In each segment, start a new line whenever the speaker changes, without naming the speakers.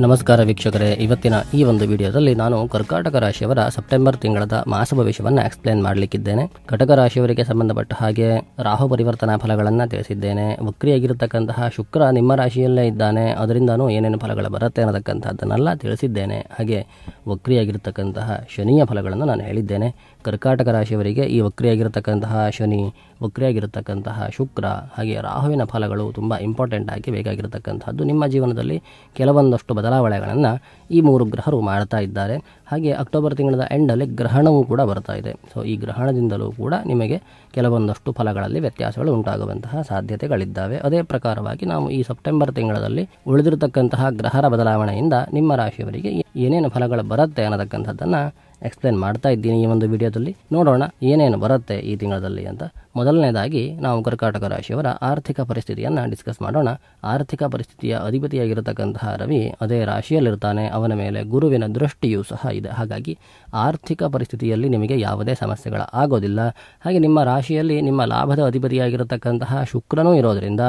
ನಮಸ್ಕಾರ ವೀಕ್ಷಕರೇ. ಇವತ್ತಿನ ಈ ಒಂದು ವಿಡಿಯೋದಲ್ಲಿ ನಾನು ಕರ್ಕಾಟಕ ರಾಶಿಯವರ ಸೆಪ್ಟೆಂಬರ್ ತಿಂಗಳದ ಮಾಸ ಭವಿಷ್ಯವನ್ನು ಎಕ್ಸ್ಪ್ಲೇನ್ ಮಾಡಲಿಕ್ಕಿದ್ದೇನೆ. ಕಟಕ ರಾಶಿಯವರಿಗೆ ಸಂಬಂಧಪಟ್ಟ ಹಾಗೆ ರಾಹು ಪರಿವರ್ತನಾ ಫಲಗಳನ್ನು ತಿಳಿಸಿದ್ದೇನೆ. ವಕ್ರಿಯಾಗಿರತಕ್ಕಂತಹ ಶುಕ್ರ ನಿಮ್ಮ ರಾಶಿಯಲ್ಲೇ ಇದ್ದಾನೆ. ಅದರಿಂದನೂ ಏನೇನು ಫಲಗಳು ಬರುತ್ತೆ ಅನ್ನತಕ್ಕಂಥದ್ದನ್ನೆಲ್ಲ ತಿಳಿಸಿದ್ದೇನೆ. ಹಾಗೆ ವಕ್ರಿಯಾಗಿರತಕ್ಕಂತಹ ಶನಿಯ ಫಲಗಳನ್ನು ನಾನು ಹೇಳಿದ್ದೇನೆ. ಕರ್ಕಾಟಕ ರಾಶಿಯವರಿಗೆ ಈ ವಕ್ರಿಯಾಗಿರತಕ್ಕಂತಹ ಶನಿ, ವಕ್ರಿಯಾಗಿರತಕ್ಕಂತಹ ಶುಕ್ರ, ಹಾಗೆ ರಾಹುವಿನ ಫಲಗಳು ತುಂಬ ಇಂಪಾರ್ಟೆಂಟ್ ಆಗಿ ಬೇಕಾಗಿರತಕ್ಕಂಥದ್ದು. ನಿಮ್ಮ ಜೀವನದಲ್ಲಿ ಕೆಲವೊಂದಷ್ಟು ಬದಲಾವಣೆಗಳನ್ನು ಈ ಮೂರು ಗ್ರಹರು ಮಾಡ್ತಾ ಇದ್ದಾರೆ. ಹಾಗೆ ಅಕ್ಟೋಬರ್ ತಿಂಗಳದ ಎಂಡಲ್ಲಿ ಗ್ರಹಣವೂ ಕೂಡ ಬರ್ತಾ ಇದೆ. ಸೊ ಈ ಗ್ರಹಣದಿಂದಲೂ ಕೂಡ ನಿಮಗೆ ಕೆಲವೊಂದಷ್ಟು ಫಲಗಳಲ್ಲಿ ವ್ಯತ್ಯಾಸಗಳು ಉಂಟಾಗುವಂತಹ ಸಾಧ್ಯತೆಗಳಿದ್ದಾವೆ. ಅದೇ ಪ್ರಕಾರವಾಗಿ ನಾವು ಈ ಸೆಪ್ಟೆಂಬರ್ ತಿಂಗಳಲ್ಲಿ ಉಳಿದಿರತಕ್ಕಂತಹ ಗ್ರಹರ ಬದಲಾವಣೆಯಿಂದ ನಿಮ್ಮ ರಾಶಿಯವರಿಗೆ ಏನೇನು ಫಲಗಳು ಬರುತ್ತೆ ಅನ್ನತಕ್ಕಂಥದ್ದನ್ನು ಎಕ್ಸ್ಪ್ಲೇನ್ ಮಾಡ್ತಾ ಇದ್ದೀನಿ ಈ ಒಂದು ವಿಡಿಯೋದಲ್ಲಿ. ನೋಡೋಣ ಏನೇನು ಬರುತ್ತೆ ಈ ತಿಂಗಳಲ್ಲಿ ಅಂತ. ಮೊದಲನೇದಾಗಿ ನಾವು ಕರ್ಕಾಟಕ ರಾಶಿಯವರ ಆರ್ಥಿಕ ಪರಿಸ್ಥಿತಿಯನ್ನು ಡಿಸ್ಕಸ್ ಮಾಡೋಣ. ಆರ್ಥಿಕ ಪರಿಸ್ಥಿತಿಯ ಅಧಿಪತಿಯಾಗಿರತಕ್ಕಂತಹ ರವಿ ಅದೇ ರಾಶಿಯಲ್ಲಿರ್ತಾನೆ. ಅವನ ಮೇಲೆ ಗುರುವಿನ ದೃಷ್ಟಿಯೂ ಸಹ ಇದೆ. ಹಾಗಾಗಿ ಆರ್ಥಿಕ ಪರಿಸ್ಥಿತಿಯಲ್ಲಿ ನಿಮಗೆ ಯಾವುದೇ ಸಮಸ್ಯೆಗಳ ಆಗೋದಿಲ್ಲ. ಹಾಗೆ ನಿಮ್ಮ ರಾಶಿಯಲ್ಲಿ ನಿಮ್ಮ ಲಾಭದ ಅಧಿಪತಿಯಾಗಿರತಕ್ಕಂತಹ ಶುಕ್ರನೂ ಇರೋದರಿಂದ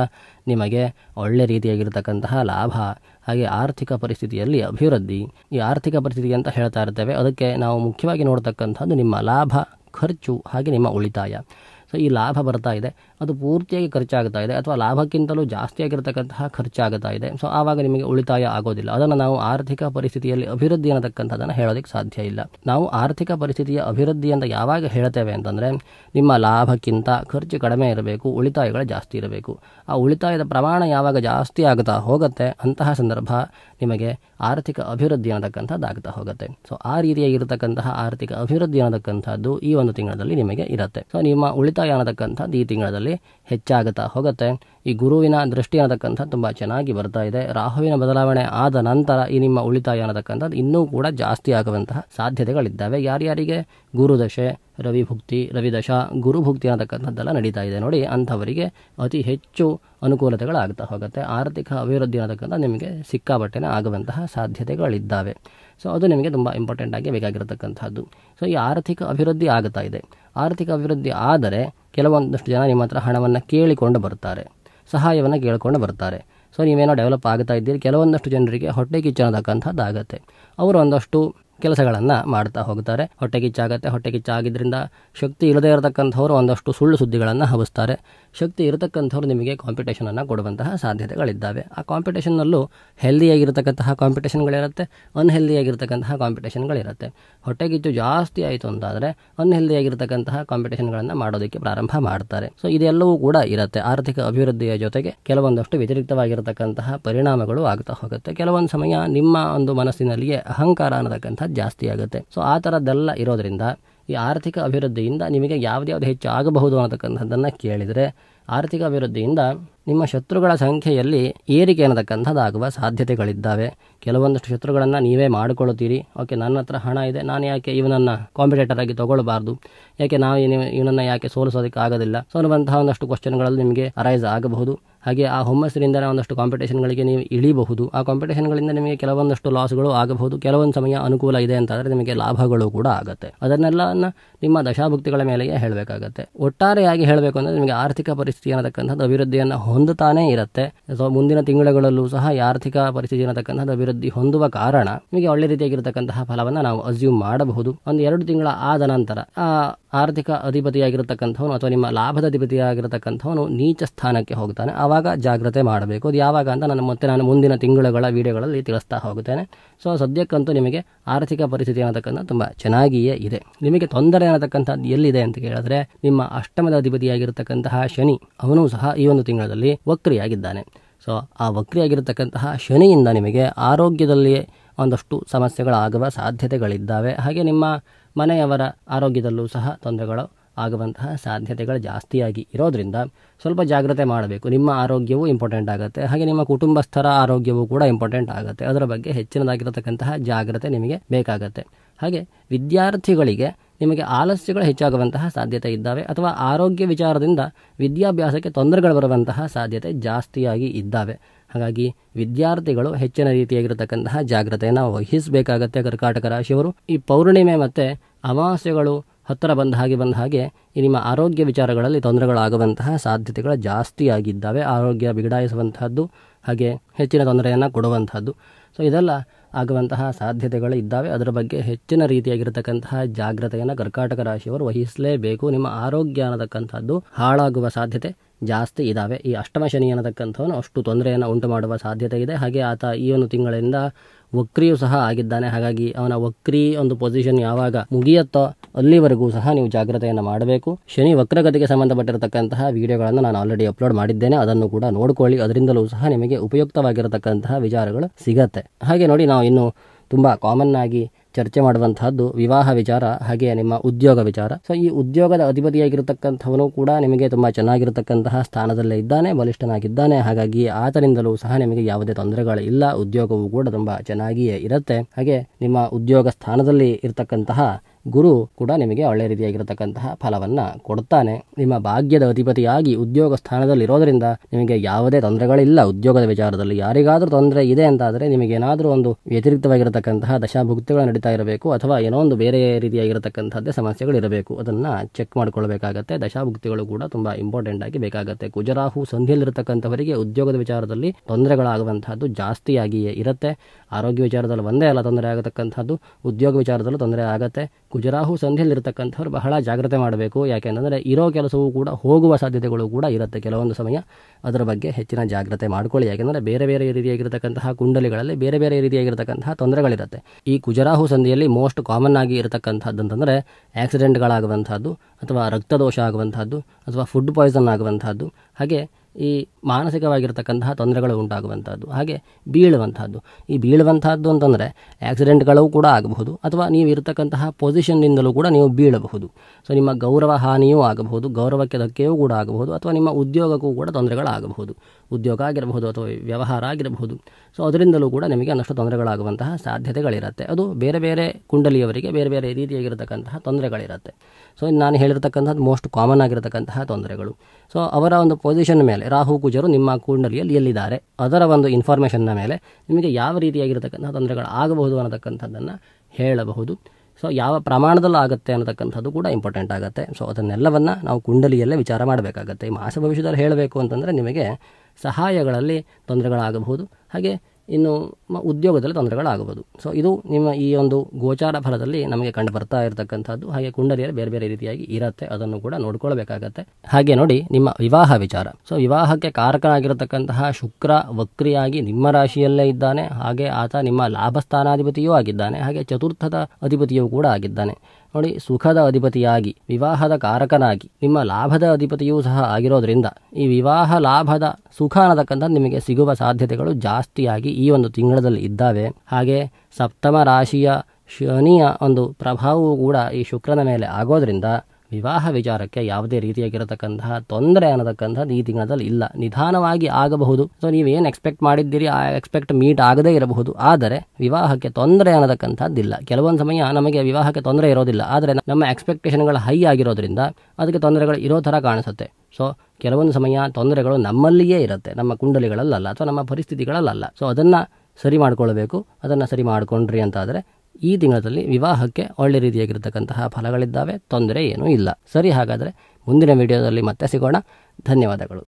ನಿಮಗೆ ಒಳ್ಳೆ ರೀತಿಯಾಗಿರತಕ್ಕಂತಹ ಲಾಭ ಹಾಗೆ ಆರ್ಥಿಕ ಪರಿಸ್ಥಿತಿಯಲ್ಲಿ ಅಭಿವೃದ್ಧಿ, ಈ ಆರ್ಥಿಕ ಪರಿಸ್ಥಿತಿ ಅಂತ ಹೇಳ್ತಾ ಇರ್ತೇವೆ. ಅದಕ್ಕೆ ನಾವು ಮುಖ್ಯವಾಗಿ ನೋಡ್ತಕ್ಕಂಥದ್ದು ನಿಮ್ಮ ಲಾಭ, ಖರ್ಚು ಹಾಗೆ ನಿಮ್ಮ ಉಳಿತಾಯ. ಸೊ ಈ ಲಾಭ ಬರ್ತಾ ಇದೆ. ಅದು ಪೂರ್ತಿಯಾಗಿ ಖರ್ಚಾಗ್ತಾ ಇದೆ ಅಥವಾ ಲಾಭಕ್ಕಿಂತಲೂ ಜಾಸ್ತಿ ಆಗಿರತಕ್ಕಂತಹ ಖರ್ಚಾಗ್ತಾ ಇದೆ. ಸೊ ಆವಾಗ ನಿಮಗೆ ಉಳಿತಾಯ ಆಗೋದಿಲ್ಲ. ಅದನ್ನು ನಾವು ಆರ್ಥಿಕ ಪರಿಸ್ಥಿತಿಯಲ್ಲಿ ಅಭಿವೃದ್ಧಿ ಅನ್ನತಕ್ಕಂಥದ್ದನ್ನು ಹೇಳೋದಕ್ಕೆ ಸಾಧ್ಯ ಇಲ್ಲ. ನಾವು ಆರ್ಥಿಕ ಪರಿಸ್ಥಿತಿಯ ಅಭಿವೃದ್ಧಿ ಅಂತ ಯಾವಾಗ ಹೇಳ್ತೇವೆ ಅಂತಂದರೆ, ನಿಮ್ಮ ಲಾಭಕ್ಕಿಂತ ಖರ್ಚು ಕಡಿಮೆ ಇರಬೇಕು, ಉಳಿತಾಯಗಳು ಜಾಸ್ತಿ ಇರಬೇಕು. ಆ ಉಳಿತಾಯದ ಪ್ರಮಾಣ ಯಾವಾಗ ಜಾಸ್ತಿ ಆಗುತ್ತಾ ಹೋಗುತ್ತೆ, ಅಂತಹ ಸಂದರ್ಭ ನಿಮಗೆ ಆರ್ಥಿಕ ಅಭಿವೃದ್ಧಿ ಅನ್ನತಕ್ಕಂಥದ್ದು ಆಗ್ತಾ ಹೋಗುತ್ತೆ. ಸೊ ಆ ರೀತಿಯಾಗಿರತಕ್ಕಂತಹ ಆರ್ಥಿಕ ಅಭಿವೃದ್ಧಿ ಅನ್ನತಕ್ಕಂಥದ್ದು ಈ ಒಂದು ತಿಂಗಳಲ್ಲಿ ನಿಮಗೆ ಇರುತ್ತೆ. ಸೊ ನಿಮ್ಮ ಉಳಿತಾಯ ಅನ್ನತಕ್ಕಂಥದ್ದು ಈ ತಿಂಗಳಲ್ಲಿ ಹೆಚ್ಚಾಗುತ್ತಾ ಹೋಗುತ್ತೆ. ಈ ಗುರುವಿನ ದೃಷ್ಟಿ ಅನ್ನತಕ್ಕಂಥ ತುಂಬ ಚೆನ್ನಾಗಿ ಬರ್ತಾ ಇದೆ. ರಾಹುವಿನ ಬದಲಾವಣೆ ಆದ ನಂತರ ಈ ನಿಮ್ಮ ಉಳಿತಾಯ ಅನ್ನತಕ್ಕಂಥದ್ದು ಇನ್ನೂ ಕೂಡ ಜಾಸ್ತಿ ಆಗುವಂತಹ ಸಾಧ್ಯತೆಗಳಿದ್ದಾವೆ. ಯಾರ್ಯಾರಿಗೆ? ಗುರುದಶೆ ರವಿಭುಕ್ತಿ ರವಿದಶ ಗುರುಭುಕ್ತಿ ಅನ್ನತಕ್ಕಂಥದ್ದೆಲ್ಲ ನಡೀತಾ ಇದೆ ನೋಡಿ. ಅಂಥವರಿಗೆ ಅತಿ ಹೆಚ್ಚು ಅನುಕೂಲತೆಗಳಾಗ್ತಾ ಹೋಗುತ್ತೆ. ಆರ್ಥಿಕ ಅಭಿವೃದ್ಧಿ ಅನ್ನತಕ್ಕಂಥ ನಿಮಗೆ ಸಿಕ್ಕಾಪಟ್ಟೆನೇ ಆಗುವಂತಹ ಸಾಧ್ಯತೆಗಳಿದ್ದಾವೆ. ಸೊ ಅದು ನಿಮಗೆ ತುಂಬ ಇಂಪಾರ್ಟೆಂಟ್ ಆಗಿ ಬೇಕಾಗಿರತಕ್ಕಂಥದ್ದು. ಸೊ ಈ ಆರ್ಥಿಕ ಅಭಿವೃದ್ಧಿ ಆಗುತ್ತಾ ಇದೆ. ಆರ್ಥಿಕ ಅಭಿವೃದ್ಧಿ ಆದರೆ ಕೆಲವೊಂದಷ್ಟು ಜನ ನಿಮ್ಮ ಹತ್ರ ಹಣವನ್ನು ಕೇಳಿಕೊಂಡು ಬರ್ತಾರೆ ಸಹಾಯವನ್ನು ಕೇಳಿಕೊಂಡು ಬರ್ತಾರೆ ಸೊ ನೀವೇನೋ ಡೆವಲಪ್ ಆಗ್ತಾ ಇದ್ದೀರಿ. ಕೆಲವೊಂದಷ್ಟು ಜನರಿಗೆ ಹೊಟ್ಟೆ ಕಿಚ್ಚನದಕ್ಕಂಥದ್ದಾಗತ್ತೆ ಅವರು ಒಂದಷ್ಟು ಕೆಲಸಗಳನ್ನು ಮಾಡ್ತಾ ಹೋಗ್ತಾರೆ. ಹೊಟ್ಟೆ ಕಿಚ್ಚಾಗತ್ತೆ. ಹೊಟ್ಟೆ ಕಿಚ್ಚಾಗಿದ್ದರಿಂದ ಶಕ್ತಿ ಇಲ್ಲದೇ ಇರತಕ್ಕಂಥವ್ರು ಒಂದಷ್ಟು ಸುಳ್ಳು ಸುದ್ದಿಗಳನ್ನು ಹಬ್ಬಿಸ್ತಾರೆ ಶಕ್ತಿ ಇರತಕ್ಕಂಥವ್ರು ನಿಮಗೆ ಕಾಂಪಿಟೇಷನನ್ನು ಕೊಡುವಂತಹ ಸಾಧ್ಯತೆಗಳಿದ್ದಾವೆ. ಆ ಕಾಂಪಿಟೇಷನ್ನಲ್ಲೂ ಹೆಲ್ದಿಯಾಗಿರ್ತಕ್ಕಂತಹ ಕಾಂಪಿಟೇಷನ್ಗಳಿರುತ್ತೆ ಅನ್ಹೆಲ್ದಿಯಾಗಿರ್ತಕ್ಕಂತಹ ಕಾಂಪಿಟೇಷನ್ಗಳಿರುತ್ತೆ ಹೊಟ್ಟೆ ಕಿಚ್ಚು ಜಾಸ್ತಿ ಆಯಿತು ಅಂತಾದರೆ ಅನ್ಹೆಲ್ದಿಯಾಗಿರ್ತಕ್ಕಂತಹ ಕಾಂಪಿಟೇಷನ್ಗಳನ್ನು ಮಾಡೋದಕ್ಕೆ ಪ್ರಾರಂಭ ಮಾಡ್ತಾರೆ. ಸೊ ಇದೆಲ್ಲವೂ ಕೂಡ ಇರುತ್ತೆ. ಆರ್ಥಿಕ ಅಭಿವೃದ್ಧಿಯ ಜೊತೆಗೆ ಕೆಲವೊಂದಷ್ಟು ವ್ಯತಿರಿಕ್ತವಾಗಿರತಕ್ಕಂತಹ ಪರಿಣಾಮಗಳು ಆಗ್ತಾ ಹೋಗುತ್ತೆ. ಕೆಲವೊಂದು ಸಮಯ ನಿಮ್ಮ ಒಂದು ಮನಸ್ಸಿನಲ್ಲಿಯೇ ಅಹಂಕಾರ ಅನ್ನತಕ್ಕಂಥ ಜಾಸ್ತಿ ಆಗುತ್ತೆ. ಸೊ ಆ ಥರದ್ದೆಲ್ಲ ಇರೋದ್ರಿಂದ ಈ ಆರ್ಥಿಕ ಅಭಿವೃದ್ಧಿಯಿಂದ ನಿಮಗೆ ಯಾವ್ದ್ಯಾವ್ದು ಹೆಚ್ಚು ಆಗಬಹುದು ಅನ್ನತಕ್ಕಂಥದ್ದನ್ನು ಕೇಳಿದರೆ, ಆರ್ಥಿಕ ಅಭಿವೃದ್ಧಿಯಿಂದ ನಿಮ್ಮ ಶತ್ರುಗಳ ಸಂಖ್ಯೆಯಲ್ಲಿ ಏರಿಕೆ ಅನ್ನತಕ್ಕಂಥದ್ದಾಗುವ ಸಾಧ್ಯತೆಗಳಿದ್ದಾವೆ. ಕೆಲವೊಂದಷ್ಟು ಶತ್ರುಗಳನ್ನು ನೀವೇ ಮಾಡಿಕೊಳ್ಳುತ್ತೀರಿ. ಓಕೆ, ನನ್ನ ಹತ್ರ ಹಣ ಇದೆ, ನಾನು ಯಾಕೆ ಇವನನ್ನು ಕಾಂಪಿಟೇಟರ್ ಆಗಿ ತಗೊಳ್ಬಾರ್ದು? ಯಾಕೆ ನಾವು ಇವನನ್ನು ಯಾಕೆ ಸೋಲಿಸೋದಕ್ಕೆ ಆಗೋದಿಲ್ಲ ಸೊ ಅನ್ನುವಂತಹ ಒಂದಷ್ಟು ಕ್ವಶನ್ಗಳಲ್ಲಿ ನಿಮಗೆ ಅರೈಸ್ ಆಗಬಹುದು. ಹಾಗೆ ಆ ಹುಮ್ಮಸ್ಸಿನಿಂದ ಒಂದಷ್ಟು ಕಾಂಪಿಟೇಷನ್ಗಳಿಗೆ ನೀವು ಇಳಿಬಹುದು. ಆ ಕಾಂಪಿಟೇಷನ್ಗಳಿಂದ ನಿಮಗೆ ಕೆಲವೊಂದಷ್ಟು ಲಾಸ್ಗಳು ಆಗಬಹುದು. ಕೆಲವೊಂದು ಸಮಯ ಅನುಕೂಲ ಇದೆ ಅಂತಂದರೆ ನಿಮಗೆ ಲಾಭಗಳು ಕೂಡ ಆಗುತ್ತೆ. ಅದನ್ನೆಲ್ಲ ನಿಮ್ಮ ದಶಾಭುಕ್ತಿಗಳ ಮೇಲೆಯೇ ಹೇಳಬೇಕಾಗತ್ತೆ. ಒಟ್ಟಾರೆಯಾಗಿ ಹೇಳಬೇಕು ಅಂದರೆ ನಿಮಗೆ ಆರ್ಥಿಕ ಪರಿಸ್ಥಿತಿ ಅನ್ನತಕ್ಕಂಥದ್ದು ಅಭಿವೃದ್ಧಿಯನ್ನು ಹೊಂದುತ್ತಾನೇ ಇರುತ್ತೆ. ಸೊ ಮುಂದಿನ ತಿಂಗಳುಗಳಲ್ಲೂ ಸಹ ಈ ಆರ್ಥಿಕ ಪರಿಸ್ಥಿತಿ ಅನ್ನತಕ್ಕಂಥದ್ದು ಅಭಿವೃದ್ಧಿ ಹೊಂದುವ ಕಾರಣ ನಿಮಗೆ ಒಳ್ಳೆ ರೀತಿಯಾಗಿರತಕ್ಕಂತಹ ಫಲವನ್ನು ನಾವು ಅಸ್ಯೂಮ್ ಮಾಡಬಹುದು. ಒಂದು ಎರಡು ತಿಂಗಳ ಆದ ನಂತರ ಆ ಆರ್ಥಿಕ ಅಧಿಪತಿಯಾಗಿರತಕ್ಕಂಥವನು ಅಥವಾ ನಿಮ್ಮ ಲಾಭದ ಅಧಿಪತಿಯಾಗಿರತಕ್ಕಂಥವನು ನೀಚ ಸ್ಥಾನಕ್ಕೆ ಹೋಗ್ತಾನೆ. ಆವಾಗ ಜಾಗ್ರತೆ ಮಾಡಬೇಕು? ಅದು ಯಾವಾಗ ಅಂತ ನಾನು ಮತ್ತೆ ನಾನು ಮುಂದಿನ ತಿಂಗಳುಗಳ ವಿಡಿಯೋಗಳಲ್ಲಿ ತಿಳಿಸ್ತಾ ಹೋಗುತ್ತೇನೆ. ಸೊ ಸದ್ಯಕ್ಕಂತೂ ನಿಮಗೆ ಆರ್ಥಿಕ ಪರಿಸ್ಥಿತಿ ಅನ್ನತಕ್ಕಂಥ ತುಂಬ ಚೆನ್ನಾಗಿಯೇ ಇದೆ. ನಿಮಗೆ ತೊಂದರೆ ಅನ್ನತಕ್ಕಂಥದ್ದು ಎಲ್ಲಿದೆ ಅಂತ ಕೇಳಿದ್ರೆ, ನಿಮ್ಮ ಅಷ್ಟಮದ ಅಧಿಪತಿಯಾಗಿರತಕ್ಕಂತಹ ಶನಿ, ಅವನು ಸಹ ಈ ಒಂದು ತಿಂಗಳಲ್ಲಿ ವಕ್ರಿಯಾಗಿದ್ದಾನೆ. ಸೊ ಆ ವಕ್ರಿಯಾಗಿರತಕ್ಕಂತಹ ಶನಿಯಿಂದ ನಿಮಗೆ ಆರೋಗ್ಯದಲ್ಲಿ ಒಂದಷ್ಟು ಸಮಸ್ಯೆಗಳಾಗುವ ಸಾಧ್ಯತೆಗಳಿದ್ದಾವೆ. ಹಾಗೆ ನಿಮ್ಮ ಮನೆಯವರ ಆರೋಗ್ಯದಲ್ಲೂ ಸಹ ತೊಂದರೆಗಳು ಆಗುವಂತಹ ಸಾಧ್ಯತೆಗಳು ಜಾಸ್ತಿಯಾಗಿ ಇರೋದ್ರಿಂದ ಸ್ವಲ್ಪ ಜಾಗ್ರತೆ ಮಾಡಬೇಕು. ನಿಮ್ಮ ಆರೋಗ್ಯವೂ ಇಂಪಾರ್ಟೆಂಟ್ ಆಗುತ್ತೆ. ಹಾಗೆ ನಿಮ್ಮ ಕುಟುಂಬಸ್ಥರ ಆರೋಗ್ಯವೂ ಕೂಡ ಇಂಪಾರ್ಟೆಂಟ್ ಆಗುತ್ತೆ. ಅದರ ಬಗ್ಗೆ ಹೆಚ್ಚಿನದಾಗಿರತಕ್ಕಂತಹ ಜಾಗ್ರತೆ ನಿಮಗೆ ಬೇಕಾಗುತ್ತೆ. ಹಾಗೆ ವಿದ್ಯಾರ್ಥಿಗಳಿಗೆ ನಿಮಗೆ ಆಲಸ್ಯಗಳು ಹೆಚ್ಚಾಗುವಂತಹ ಸಾಧ್ಯತೆ ಇದ್ದಾವೆ ಅಥವಾ ಆರೋಗ್ಯ ವಿಚಾರದಿಂದ ವಿದ್ಯಾಭ್ಯಾಸಕ್ಕೆ ತೊಂದರೆಗಳು ಬರುವಂತಹ ಸಾಧ್ಯತೆ ಜಾಸ್ತಿಯಾಗಿ ಇದ್ದಾವೆ. ಹಾಗಾಗಿ ವಿದ್ಯಾರ್ಥಿಗಳು ಹೆಚ್ಚಿನ ರೀತಿಯಾಗಿರತಕ್ಕಂತಹ ಜಾಗ್ರತೆಯನ್ನು ವಹಿಸಬೇಕಾಗತ್ತೆ ಕರ್ಕಾಟಕ ರಾಶಿಯವರು. ಈ ಪೌರ್ಣಿಮೆ ಮತ್ತು ಅಮಾವಾಸ್ಯೆಗಳು ಹತ್ತಿರ ಬಂದ ಹಾಗೆ ಬಂದ ಹಾಗೆ ನಿಮ್ಮ ಆರೋಗ್ಯ ವಿಚಾರಗಳಲ್ಲಿ ತೊಂದರೆಗಳಾಗುವಂತಹ ಸಾಧ್ಯತೆಗಳು ಜಾಸ್ತಿಯಾಗಿದ್ದಾವೆ. ಆರೋಗ್ಯ ಬಿಗಡಾಯಿಸುವಂತಹದ್ದು, ಹಾಗೆ ಹೆಚ್ಚಿನ ತೊಂದರೆಯನ್ನು ಕೊಡುವಂತಹದ್ದು. ಸೊ ಇದೆಲ್ಲ ಆಗುವಂತಹ ಸಾಧ್ಯತೆಗಳು ಇದ್ದಾವೆ. ಅದರ ಬಗ್ಗೆ ಹೆಚ್ಚಿನ ರೀತಿಯಾಗಿರತಕ್ಕಂತಹ ಜಾಗ್ರತೆಯನ್ನು ಕರ್ಕಾಟಕ ರಾಶಿಯವರು ವಹಿಸಲೇಬೇಕು. ನಿಮ್ಮ ಆರೋಗ್ಯ ಅನ್ನತಕ್ಕಂಥದ್ದು ಹಾಳಾಗುವ ಸಾಧ್ಯತೆ ಜಾಸ್ತಿ ಇದ್ದಾವೆ ಈ ಅಷ್ಟಮ ಶನಿ ಅನ್ನತಕ್ಕಂಥವನು ಅಷ್ಟು ತೊಂದರೆಯನ್ನು ಉಂಟು ಮಾಡುವ ಸಾಧ್ಯತೆ ಇದೆ. ಹಾಗೆ ಆತ ಈ ಒಂದು ತಿಂಗಳಿಂದ ವಕ್ರಿಯೂ ಸಹ ಆಗಿದ್ದಾನೆ. ಹಾಗಾಗಿ ಅವನ ವಕ್ರಿ ಒಂದು ಪೊಸಿಷನ್ ಯಾವಾಗ ಮುಗಿಯುತ್ತೋ ಅಲ್ಲಿವರೆಗೂ ಸಹ ನೀವು ಜಾಗ್ರತೆಯನ್ನು ಮಾಡಬೇಕು. ಶನಿ ವಕ್ರಗತಿಗೆ ಸಂಬಂಧಪಟ್ಟಿರತಕ್ಕಂತಹ ವಿಡಿಯೋಗಳನ್ನು ನಾನು ಆಲ್ರೆಡಿ ಅಪ್ಲೋಡ್ ಮಾಡಿದ್ದೇನೆ. ಅದನ್ನು ಕೂಡ ನೋಡ್ಕೊಳ್ಳಿ. ಅದರಿಂದಲೂ ಸಹ ನಿಮಗೆ ಉಪಯುಕ್ತವಾಗಿರತಕ್ಕಂತಹ ವಿಚಾರಗಳು ಸಿಗತ್ತೆ. ಹಾಗೆ ನೋಡಿ, ನಾವು ಇನ್ನು ತುಂಬ ಕಾಮನ್ ಆಗಿ ಚರ್ಚೆ ಮಾಡುವಂತಹದ್ದು ವಿವಾಹ ವಿಚಾರ ಹಾಗೆ ನಿಮ್ಮ ಉದ್ಯೋಗ ವಿಚಾರ. ಸೊ ಈ ಉದ್ಯೋಗದ ಅಧಿಪತಿಯಾಗಿರತಕ್ಕಂಥವನು ಕೂಡ ನಿಮಗೆ ತುಂಬ ಚೆನ್ನಾಗಿರತಕ್ಕಂತಹ ಸ್ಥಾನದಲ್ಲೇ ಇದ್ದಾನೆ, ಬಲಿಷ್ಠನಾಗಿದ್ದಾನೆ. ಹಾಗಾಗಿ ಆತನಿಂದಲೂ ಸಹ ನಿಮಗೆ ಯಾವುದೇ ತೊಂದರೆಗಳು ಇಲ್ಲ, ಉದ್ಯೋಗವು ಕೂಡ ತುಂಬ ಚೆನ್ನಾಗಿಯೇ ಇರುತ್ತೆ. ಹಾಗೆ ನಿಮ್ಮ ಉದ್ಯೋಗ ಸ್ಥಾನದಲ್ಲಿ ಇರತಕ್ಕಂತಹ ಗುರು ಕೂಡ ನಿಮಗೆ ಒಳ್ಳೆಯ ರೀತಿಯಾಗಿರತಕ್ಕಂತಹ ಫಲವನ್ನು ಕೊಡ್ತಾನೆ ನಿಮ್ಮ ಭಾಗ್ಯದ ಅಧಿಪತಿಯಾಗಿ ಉದ್ಯೋಗ ಸ್ಥಾನದಲ್ಲಿರೋದರಿಂದ ನಿಮಗೆ ಯಾವುದೇ ತೊಂದರೆಗಳಿಲ್ಲ. ಉದ್ಯೋಗದ ವಿಚಾರದಲ್ಲಿ ಯಾರಿಗಾದರೂ ತೊಂದರೆ ಇದೆ ಅಂತಾದರೆ ನಿಮಗೆ ಏನಾದರೂ ಒಂದು ವ್ಯತಿರಿಕ್ತವಾಗಿರತಕ್ಕಂತಹ ದಶಾಭುಕ್ತಿಗಳು ನಡೀತಾ ಇರಬೇಕು ಅಥವಾ ಏನೋ ಒಂದು ಬೇರೆ ರೀತಿಯಾಗಿರತಕ್ಕಂಥದ್ದೇ ಸಮಸ್ಯೆಗಳು ಇರಬೇಕು. ಅದನ್ನ ಚೆಕ್ ಮಾಡ್ಕೊಳ್ಬೇಕಾಗತ್ತೆ. ದಶಾಭುಕ್ತಿಗಳು ಕೂಡ ತುಂಬ ಇಂಪಾರ್ಟೆಂಟ್ ಆಗಿ ಬೇಕಾಗತ್ತೆ. ಕುಜರಾಹು ಸಂಧಿಯಲ್ಲಿರತಕ್ಕಂಥವರಿಗೆ ಉದ್ಯೋಗದ ವಿಚಾರದಲ್ಲಿ ತೊಂದರೆಗಳಾಗುವಂತಹದ್ದು ಜಾಸ್ತಿಯಾಗಿಯೇ ಇರುತ್ತೆ. ಆರೋಗ್ಯ ವಿಚಾರದಲ್ಲಿ ಒಂದೇ ಅಲ್ಲ ತೊಂದರೆ ಆಗತಕ್ಕಂಥದ್ದು. ಉದ್ಯೋಗ ವಿಚಾರದಲ್ಲೂ ತೊಂದರೆ ಆಗತ್ತೆ. ಕುಜರಾಹು ಸಂಧಿಯಲ್ಲಿರ್ತಕ್ಕಂಥವ್ರು ಬಹಳ ಜಾಗ್ರತೆ ಮಾಡಬೇಕು. ಯಾಕೆಂದರೆ ಇರೋ ಕೆಲಸವೂ ಕೂಡ ಹೋಗುವ ಸಾಧ್ಯತೆಗಳು ಕೂಡ ಇರುತ್ತೆ. ಕೆಲವೊಂದು ಸಮಯ ಅದರ ಬಗ್ಗೆ ಹೆಚ್ಚಿನ ಜಾಗ್ರತೆ ಮಾಡ್ಕೊಳ್ಳಿ. ಯಾಕೆಂದರೆ ಬೇರೆ ಬೇರೆ ರೀತಿಯಾಗಿರ್ತಕ್ಕಂತಹ ಕುಂಡಲಿಗಳಲ್ಲಿ ಬೇರೆ ಬೇರೆ ರೀತಿಯಾಗಿರ್ತಕ್ಕಂತಹ ತೊಂದರೆಗಳಿರುತ್ತೆ. ಈ ಕುಜರಾಹು ಸಂಧಿಯಲ್ಲಿ ಮೋಸ್ಟ್ ಕಾಮನ್ ಆಗಿ ಇರತಕ್ಕಂಥದ್ದು ಅಂತಂದರೆ ಆಕ್ಸಿಡೆಂಟ್ಗಳಾಗುವಂಥದ್ದು ಅಥವಾ ರಕ್ತದೋಷ ಆಗುವಂಥದ್ದು ಅಥವಾ ಫುಡ್ ಪಾಯ್ಸನ್ ಆಗುವಂಥದ್ದು. ಹಾಗೆ ಈ ಮಾನಸಿಕವಾಗಿರ್ತಕ್ಕಂತಹ ತೊಂದರೆಗಳು ಉಂಟಾಗುವಂಥದ್ದು ಹಾಗೆ ಬೀಳುವಂಥದ್ದು ಈ ಬೀಳುವಂಥದ್ದು ಅಂತಂದರೆ ಆಕ್ಸಿಡೆಂಟ್ಗಳು ಕೂಡ ಆಗಬಹುದು, ಅಥವಾ ನೀವು ಇರತಕ್ಕಂತಹ ಪೊಸಿಷನ್ನಿಂದಲೂ ಕೂಡ ನೀವು ಬೀಳಬಹುದು. ಸೊ ನಿಮ್ಮ ಗೌರವ ಹಾನಿಯೂ ಆಗಬಹುದು, ಗೌರವಕ್ಕೆ ಧಕ್ಕೆಯೂ ಕೂಡ ಆಗಬಹುದು, ಅಥವಾ ನಿಮ್ಮ ಉದ್ಯೋಗಕ್ಕೂ ಕೂಡ ತೊಂದರೆಗಳಾಗಬಹುದು. ಉದ್ಯೋಗ ಆಗಿರಬಹುದು ಅಥವಾ ವ್ಯವಹಾರ ಆಗಿರಬಹುದು. ಸೊ ಅದರಿಂದಲೂ ಕೂಡ ನಿಮಗೆ ಅನ್ನಷ್ಟು ತೊಂದರೆಗಳಾಗುವಂತಹ ಸಾಧ್ಯತೆಗಳಿರುತ್ತೆ. ಅದು ಬೇರೆ ಬೇರೆ ಕುಂಡಲಿಯವರಿಗೆ ಬೇರೆ ಬೇರೆ ರೀತಿಯಾಗಿರತಕ್ಕಂತಹ ತೊಂದರೆಗಳಿರುತ್ತೆ. ಸೊ ನಾನು ಹೇಳಿರ್ತಕ್ಕಂಥದ್ದು ಮೋಸ್ಟ್ ಕಾಮನ್ ಆಗಿರತಕ್ಕಂತಹ ತೊಂದರೆಗಳು. ಸೊ ಅವರ ಒಂದು ಪೊಸಿಷನ್ ಮೇಲೆ ರಾಹು ಕುಜರು ನಿಮ್ಮ ಕುಂಡಲಿಯಲ್ಲಿ ಎಲ್ಲಿದ್ದಾರೆ? ಅದರ ಒಂದು ಇನ್ಫಾರ್ಮೇಷನ್ನ ಮೇಲೆ ನಿಮಗೆ ಯಾವ ರೀತಿಯಾಗಿರತಕ್ಕಂತಹ ತೊಂದರೆಗಳು ಆಗಬಹುದು ಅನ್ನತಕ್ಕಂಥದ್ದನ್ನು ಹೇಳಬಹುದು. ಸೊ ಯಾವ ಪ್ರಮಾಣದಲ್ಲಿ ಆಗುತ್ತೆ ಅನ್ನತಕ್ಕಂಥದ್ದು ಕೂಡ ಇಂಪಾರ್ಟೆಂಟ್ ಆಗುತ್ತೆ. ಸೊ ಅದನ್ನೆಲ್ಲವನ್ನು ನಾವು ಕುಂಡಲಿಯಲ್ಲೇ ವಿಚಾರ ಮಾಡಬೇಕಾಗತ್ತೆ. ಈ ಮಾಸ ಭವಿಷ್ಯದಲ್ಲಿ ಹೇಳಬೇಕು ಅಂತಂದರೆ ನಿಮಗೆ ಸಹಾಯಗಳಲ್ಲಿ ತೊಂದರೆಗಳಾಗಬಹುದು. ಹಾಗೆ ಇನ್ನು ಉದ್ಯೋಗದಲ್ಲಿ ತೊಂದರೆಗಳಾಗಬಹುದು. ಸೊ ಇದು ನಿಮ್ಮ ಈ ಒಂದು ಗೋಚಾರ ಫಲದಲ್ಲಿ ನಮಗೆ ಕಂಡು ಬರ್ತಾ ಇರತಕ್ಕಂಥದ್ದು. ಹಾಗೆ ಕುಂಡಲಿಯಲ್ಲಿ ಬೇರೆ ಬೇರೆ ರೀತಿಯಾಗಿ ಇರುತ್ತೆ, ಅದನ್ನು ಕೂಡ ನೋಡ್ಕೊಳ್ಬೇಕಾಗತ್ತೆ. ಹಾಗೆ ನೋಡಿ, ನಿಮ್ಮ ವಿವಾಹ ವಿಚಾರ. ಸೊ ವಿವಾಹಕ್ಕೆ ಕಾರಕನಾಗಿರತಕ್ಕಂತಹ ಶುಕ್ರ ವಕ್ರಿಯಾಗಿ ನಿಮ್ಮ ರಾಶಿಯಲ್ಲೇ ಇದ್ದಾನೆ. ಹಾಗೆ ಆತ ನಿಮ್ಮ ಲಾಭಸ್ಥಾನಾಧಿಪತಿಯೂ ಆಗಿದ್ದಾನೆ. ಹಾಗೆ ಚತುರ್ಥದ ಅಧಿಪತಿಯೂ ಕೂಡ ಆಗಿದ್ದಾನೆ. ನೋಡಿ, ಸುಖದ ಅಧಿಪತಿಯಾಗಿ, ವಿವಾಹದ ಕಾರಕನಾಗಿ, ನಿಮ್ಮ ಲಾಭದ ಅಧಿಪತಿಯೂ ಸಹ ಆಗಿರೋದ್ರಿಂದ ಈ ವಿವಾಹ ಲಾಭದ ಸುಖ ಅನ್ನತಕ್ಕಂಥ ನಿಮಗೆ ಸಿಗುವ ಸಾಧ್ಯತೆಗಳು ಜಾಸ್ತಿಯಾಗಿ ಈ ಒಂದು ತಿಂಗಳಲ್ಲಿ ಇದ್ದಾವೆ. ಹಾಗೆ ಸಪ್ತಮ ರಾಶಿಯ ಶನಿಯ ಒಂದು ಪ್ರಭಾವವೂ ಕೂಡ ಈ ಶುಕ್ರನ ಮೇಲೆ ಆಗೋದ್ರಿಂದ ವಿವಾಹ ವಿಚಾರಕ್ಕೆ ಯಾವುದೇ ರೀತಿಯಾಗಿರತಕ್ಕಂತಹ ತೊಂದರೆ ಅನ್ನತಕ್ಕಂಥದ್ದು ಈ ತಿಂಗಳಲ್ಲಿ ಇಲ್ಲ. ನಿಧಾನವಾಗಿ ಆಗಬಹುದು. ಸೊ ನೀವೇನು ಎಕ್ಸ್ಪೆಕ್ಟ್ ಮಾಡಿದ್ದೀರಿ, ಆ ಎಕ್ಸ್ಪೆಕ್ಟ್ ಮೀಟ್ ಆಗದೇ ಇರಬಹುದು. ಆದರೆ, ವಿವಾಹಕ್ಕೆ ತೊಂದರೆ ಅನ್ನತಕ್ಕಂಥದ್ದಿಲ್ಲ ಕೆಲವೊಂದು ಸಮಯ ನಮಗೆ ವಿವಾಹಕ್ಕೆ ತೊಂದರೆ ಇರೋದಿಲ್ಲ. ಆದರೆ, ನಮ್ಮ ಎಕ್ಸ್ಪೆಕ್ಟೇಷನ್ಗಳು ಹೈ ಆಗಿರೋದ್ರಿಂದ ಅದಕ್ಕೆ ತೊಂದರೆಗಳು ಇರೋ ಥರ ಕಾಣಿಸುತ್ತೆ. ಸೊ ಕೆಲವೊಂದು ಸಮಯ ತೊಂದರೆಗಳು ನಮ್ಮಲ್ಲಿಯೇ ಇರುತ್ತೆ. ನಮ್ಮ ಕುಂಡಲಿಗಳಲ್ಲಲ್ಲ, ಅಥವಾ ನಮ್ಮ ಪರಿಸ್ಥಿತಿಗಳಲ್ಲ ಸೊ ಅದನ್ನು ಸರಿ ಮಾಡ್ಕೊಳ್ಬೇಕು. ಅದನ್ನು ಸರಿ ಮಾಡಿಕೊಂಡ್ರಿ ಅಂತಾದರೆ ಈ ತಿಂಗಳಲ್ಲಿ ವಿವಾಹಕ್ಕೆ ಒಳ್ಳೆ ರೀತಿಯಾಗಿರತಕ್ಕಂತಹ ಫಲಗಳಿದ್ದಾವೆ, ತೊಂದರೆ ಏನೂ ಇಲ್ಲ. ಸರಿ, ಹಾಗಾದರೆ ಮುಂದಿನ ವಿಡಿಯೋದಲ್ಲಿ ಮತ್ತೆ ಸಿಗೋಣ. ಧನ್ಯವಾದಗಳು.